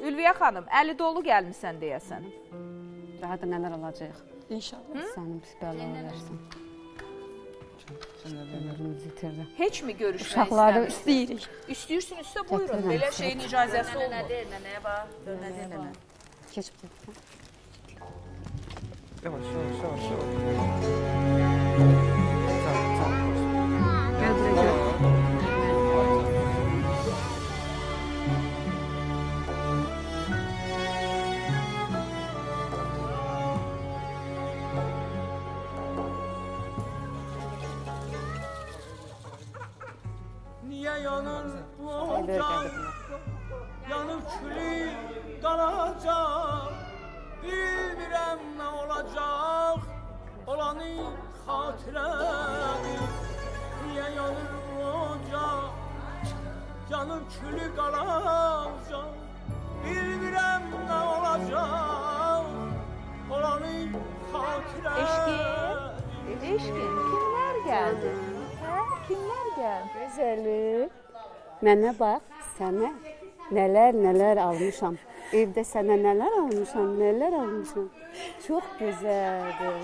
Ülviyə xanım, əli dolu gəlmisən deyəsən. Daha da nələr alacağıq? İnşallah. Sənin pis bəla versin. Heç mi görüşmək Uşaqları istəmirsən? İstəyirik. İstəyirsinizsə buyurun. Gətirirəm. Belə şeyin icazəsi olmur. Nənəyə bax, gör nə deyir nənə. Keç bu tərəfə. Yavaş yavaş yavaş yanan volcan Yanıp külü qalacaq Bilmirəm nə olacaq Olanı xatirədir Niyə yanır ocaq Yanıb külü qalacaq Bilmirəm nə olacaq Olanı xatirədir Eşkin, eşkin kimlər gəldi? Kimlər gəldi? Gözəlim. Mənə bax, sənə nələr nələr almışam. Evdə sənə nələr almışam, nələr almışam. Çox gözəldir.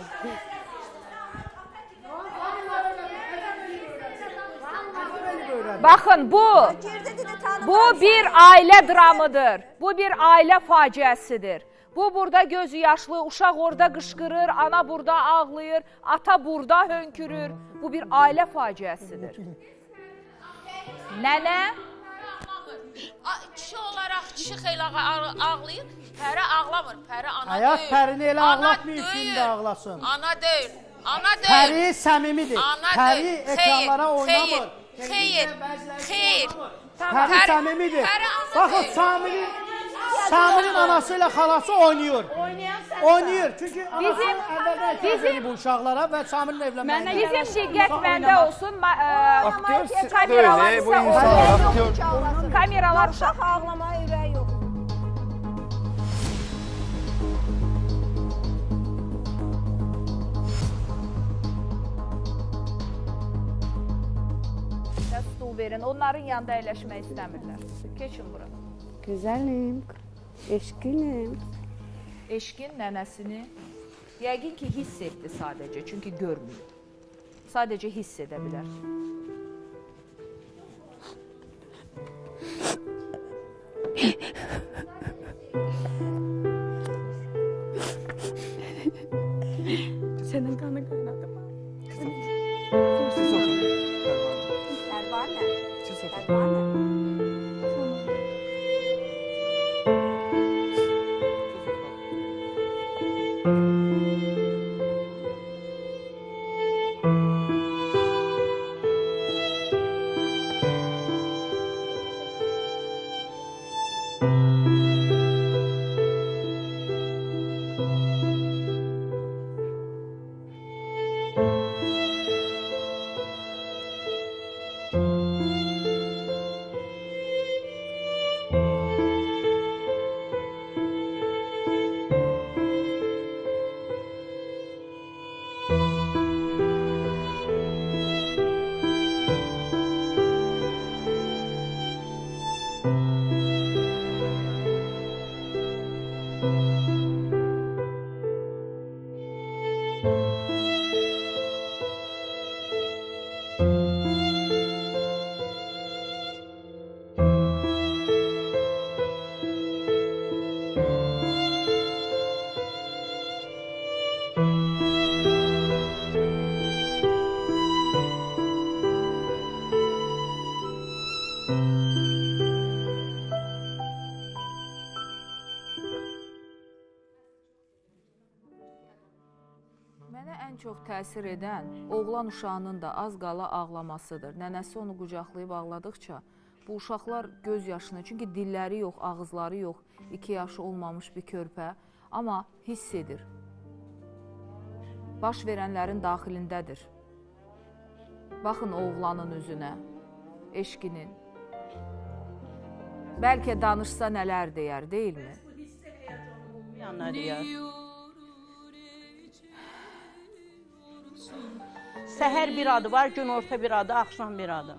Baxın bu bu bir ailə dramıdır. Bu bir ailə faciəsidir. Bu burada gözü yaşlı, uşaq orada qışqırır, ana burada ağlayır, ata burada hönkürür. Bu bir ailə faciəsidir. Nənə Kişi olaraq kişi xeyli ağ- ağlayır, pərə ağlamır. Pərə ana Həyat deyil. pərini elə Ana ağlatmayın ki, indi ağlasın. Ana deyil. Ana deyil. Pəri səmimidir. Ana Pəri ekranlara oynamır. Xeyr, xeyr. Pəri Pəri- səmimidir. Pəri ana Baxın deyil. Samiri Samirin anası ilə xalası oynayır. Oynayır. Çünki anası Bizim- əvvəldən bizim bu uşaqlara və Samirin evlənməyinə. bizim diqqət məndə olsun. Aktör siz kameralar bu aktör. Kameralar uşaq ağlamaya ürəyi yox. verin. Onların yanında əyləşmək istəmirlər. Keçin bura. Gözəlim. Eşqinim. Eşqin nənəsini yəqin ki, hiss etdi sadəcə, çünki görmür. Sadəcə hiss edə bilər. Sənin qanı qaynadı. Çox təsir edən oğlan uşağının da az qala ağlamasıdır. Nənəsi onu qucaqlayıb ağladıqca bu uşaqlar göz yaşını, çünki dilləri yox, ağızları yox, 2 yaşı olmamış bir körpə, amma hiss edir. Baş verənlərin daxilindədir. Baxın oğlanın üzünə, eşqinin. Bəlkə danışsa nələr deyər, deyilmi? Yanlar deyər. Səhər bir adı var, gün orta bir adı, axşam bir adı.